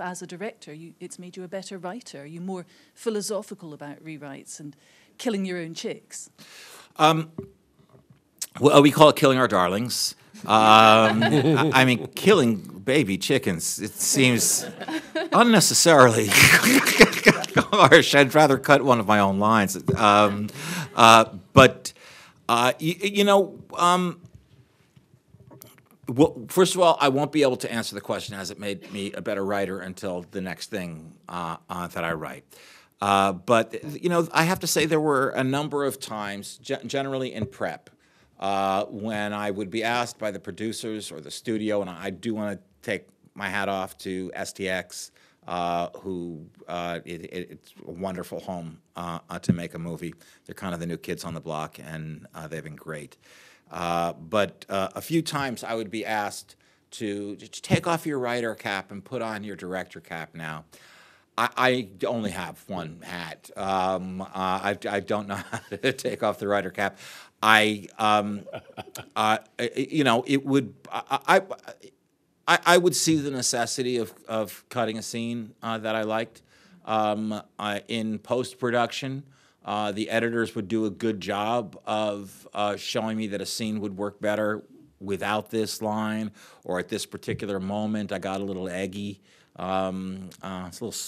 as a director, you, it's made you a better writer? Are you more philosophical about rewrites and killing your own chicks? Um, well, we call it killing our darlings. Um, I, I, mean, killing baby chickens, it seems unnecessarily harsh. I'd rather cut one of my own lines. Um, uh, but, uh, you, you, know, um, well, first of all, I won't be able to answer the question has it made me a better writer until the next thing uh, uh, that I write. Uh, but, you know, I have to say there were a number of times, generally in prep, uh, when I would be asked by the producers or the studio, and I do want to take my hat off to STX, uh, who uh, it, it, it's a wonderful home to make a movie. They're kind of the new kids on the block, and they've been great. But a few times I would be asked to take off your writer cap and put on your director cap now. I, I only have one hat. Um, I, I don't know how to take off the writer cap. I, um, uh, you know, it would, I, I, I, would see the necessity of, of cutting a scene uh, that I liked. Um, uh, in post production, uh, the editors would do a good job of uh, showing me that a scene would work better without this line, or at this particular moment, I got a little eggy. Um, uh, it's a little,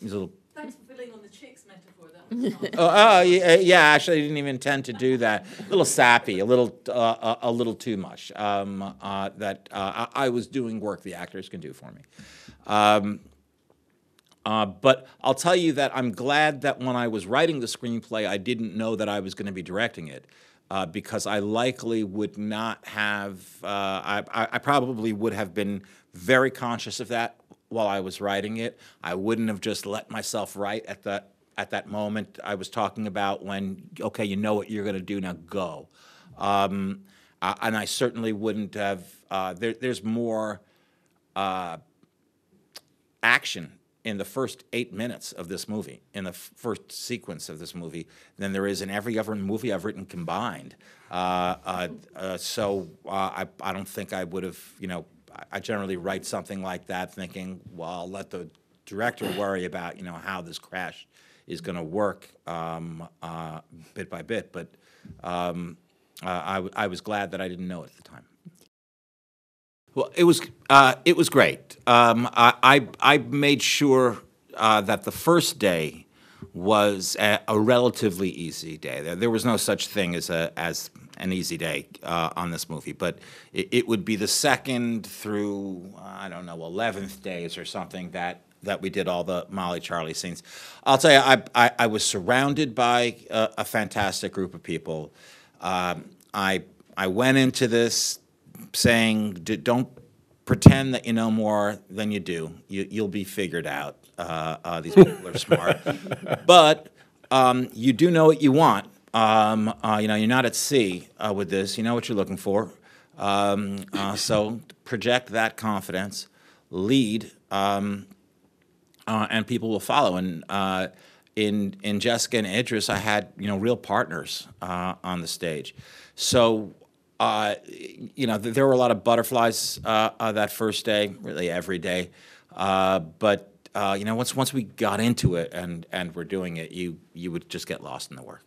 it's a little. Thanks for filling on the chicks metaphor oh, oh yeah, yeah, actually, I didn't even intend to do that. A little sappy, a little, uh, a, a, little too much. Um, uh, that uh, I, I, was doing work the actors can do for me. Um, uh, but I'll tell you that I'm glad that when I was writing the screenplay, I didn't know that I was going to be directing it. Uh, because I likely would not have, uh, I, I probably would have been very conscious of that while I was writing it. I wouldn't have just let myself write at that at that moment I was talking about when, okay, you know what you're going to do, now go. Um, uh, and I certainly wouldn't have, uh, there, there's more uh, action in the first eight minutes of this movie, in the first sequence of this movie, than there is in every other movie I've written combined. Uh, uh, uh, so I, I don't think I would have, you know, I generally write something like that thinking, well, I'll let the director worry about, you know, how this crash is going to work um, uh, bit by bit. But um, uh, I, was glad that I didn't know it at the time. Well, it was uh, it was great. Um, I, I made sure uh, that the first day was a, a, relatively easy day. There, there was no such thing as a as an easy day uh, on this movie, but it, it, would be the second through I don't know eleventh days or something that that we did all the Molly Charlie scenes. I'll tell you, I, I, I was surrounded by a, a, fantastic group of people. Um, I, I went into this saying, don't pretend that you know more than you do. You, will be figured out. Uh, uh, these people are smart. but um, you do know what you want. Um, uh, you know, you're not at sea uh, with this. You know what you're looking for. Um, uh, so project that confidence, lead, um, uh, and people will follow. And uh, in in Jessica and Idris, I had you know real partners uh, on the stage. So uh, you know there were a lot of butterflies uh, uh, that first day, really every day. but you know once once we got into it and and we're doing it, you you would just get lost in the work.